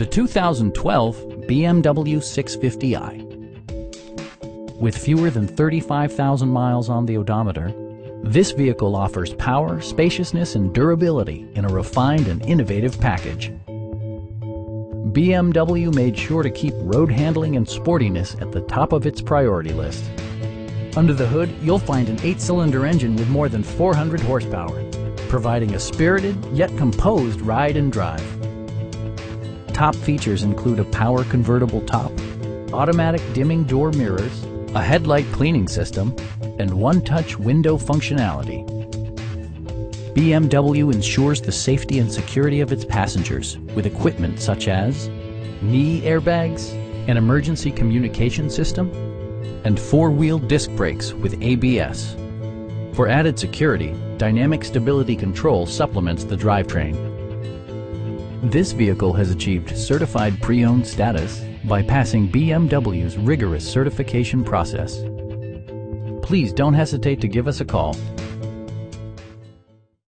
The 2012 BMW 650i. With fewer than 35,000 miles on the odometer, this vehicle offers power, spaciousness, and durability in a refined and innovative package. BMW made sure to keep road handling and sportiness at the top of its priority list. Under the hood, you'll find an eight-cylinder engine with more than 400 horsepower, providing a spirited yet composed ride and drive. Top features include a power convertible top, automatic dimming door mirrors, a headlight cleaning system, and one-touch window functionality. BMW ensures the safety and security of its passengers with equipment such as knee airbags, an emergency communication system, and four-wheel disc brakes with ABS. For added security, Dynamic Stability Control supplements the drivetrain. This vehicle has achieved certified pre-owned status by passing BMW's rigorous certification process. Please don't hesitate to give us a call